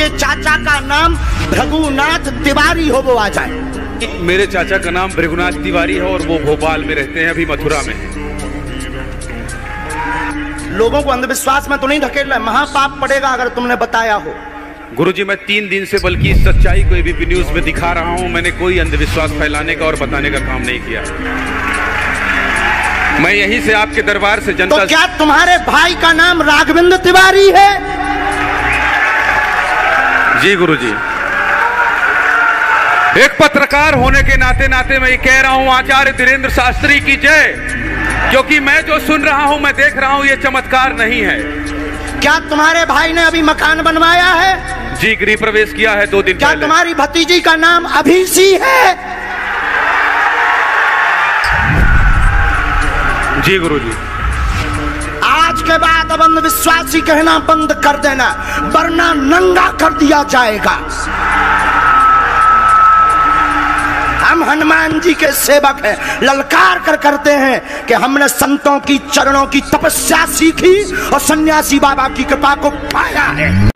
आपके चाचा का नाम भृगुनाथ तिवारी हो वो आ जाए। मेरे चाचा का नाम भृगुनाथ तिवारी है और वो भोपाल में रहते हैं अभी मथुरा में लोगों को अंधविश्वास में तो नहीं ढकेल रहा महापाप पड़ेगा अगर तुमने बताया हो। गुरुजी मैं तीन दिन से बल्कि इस सच्चाई को एबीपी न्यूज़ में दिखा रहा हूँ। मैंने कोई अंधविश्वास फैलाने का और बताने का काम नहीं किया। मैं यहीं से आपके दरबार से जनता तो क्या तुम्हारे भाई का नाम राघवेंद्र तिवारी है? जी गुरुजी। एक पत्रकार होने के नाते नाते मैं ये कह रहा हूँ आचार्य धीरेन्द्र शास्त्री की जय। क्योंकि मैं जो सुन रहा हूँ मैं देख रहा हूँ ये चमत्कार नहीं है। क्या तुम्हारे भाई ने अभी मकान बनवाया है? जी गृह प्रवेश किया है दो दिन क्या पहले। तुम्हारी भतीजी का नाम अभिसी है? जी गुरुजी। के बाद अब अंधविश्वासी कहना बंद कर देना, वरना नंगा कर दिया जाएगा। हम हनुमान जी के सेवक हैं, ललकार कर करते हैं कि हमने संतों की चरणों की तपस्या सीखी और सन्यासी बाबा की कृपा को पाया है।